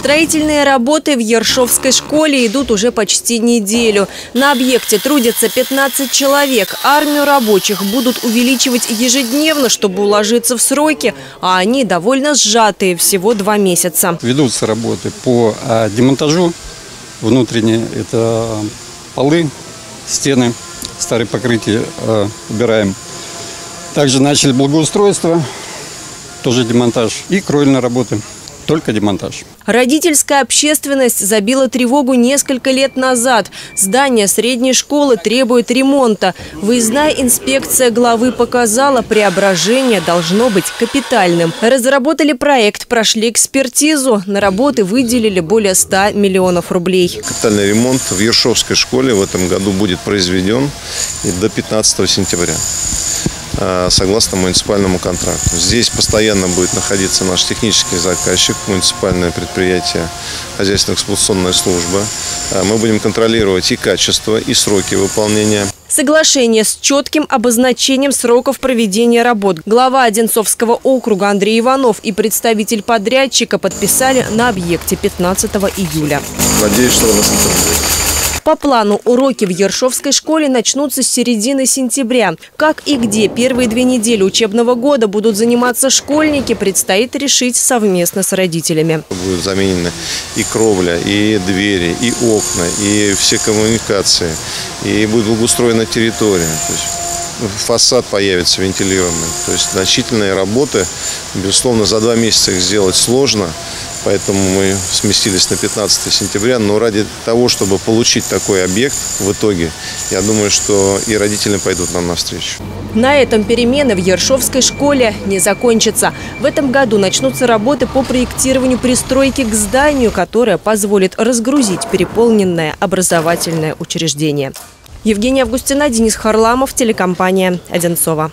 Строительные работы в Ершовской школе идут уже почти неделю. На объекте трудятся 15 человек. Армию рабочих будут увеличивать ежедневно, чтобы уложиться в сроки, а они довольно сжатые, всего два месяца. Ведутся работы по а, демонтажу внутренние. Это полы, стены, старые покрытия а, убираем. Также начали благоустройство, тоже демонтаж и кровельные работы только демонтаж. Родительская общественность забила тревогу несколько лет назад. Здание средней школы требует ремонта. Выездная инспекция главы показала, преображение должно быть капитальным. Разработали проект, прошли экспертизу. На работы выделили более 100 миллионов рублей. Капитальный ремонт в Ершовской школе в этом году будет произведен до 15 сентября. Э, согласно муниципальному контракту. Здесь постоянно будет находиться наш технический заказчик, муниципальное предприятие, хозяйственно-эксплуатационная служба. Э, мы будем контролировать и качество, и сроки выполнения. Соглашение с четким обозначением сроков проведения работ. Глава Одинцовского округа Андрей Иванов и представитель подрядчика подписали на объекте 15 июля. Надеюсь, что вы нас не по плану уроки в Ершовской школе начнутся с середины сентября. Как и где первые две недели учебного года будут заниматься школьники, предстоит решить совместно с родителями. Будут заменены и кровля, и двери, и окна, и все коммуникации, и будет благоустроена территория. То есть фасад появится вентилированный. То есть значительные работы, безусловно, за два месяца их сделать сложно. Поэтому мы сместились на 15 сентября. Но ради того, чтобы получить такой объект в итоге, я думаю, что и родители пойдут нам навстречу. На этом перемены в Ершовской школе не закончатся. В этом году начнутся работы по проектированию пристройки к зданию, которое позволит разгрузить переполненное образовательное учреждение. Евгения Августина, Денис Харламов, телекомпания «Одинцова».